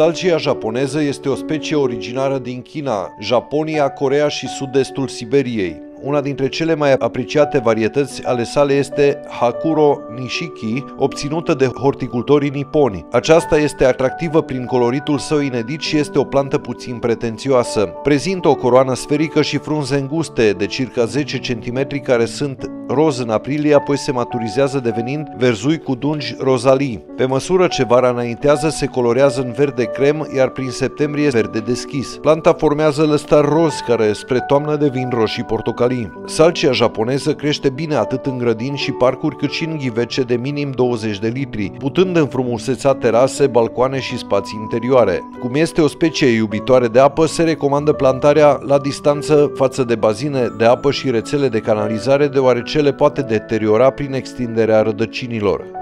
Salcia japoneză este o specie originară din China, Japonia, Corea și sud-estul Siberiei. Una dintre cele mai apreciate varietăți ale sale este Hakuro Nishiki, obținută de horticultorii niponi. Aceasta este atractivă prin coloritul său inedit și este o plantă puțin pretențioasă. Prezintă o coroană sferică și frunze înguste de circa 10 cm care sunt roz în aprilie, apoi se maturizează devenind verzui cu dungi rozalii. Pe măsură ce vara înaintează, se colorează în verde crem, iar prin septembrie verde deschis. Planta formează lăstar roz, care spre toamnă devin roșii portocalii. Salcia japoneză crește bine atât în grădini și parcuri, cât și în ghivece de minim 20 de litri, putând înfrumuseța terase, balcoane și spații interioare. Cum este o specie iubitoare de apă, se recomandă plantarea la distanță față de bazine de apă și rețele de canalizare, deoarece le poate deteriora prin extinderea rădăcinilor.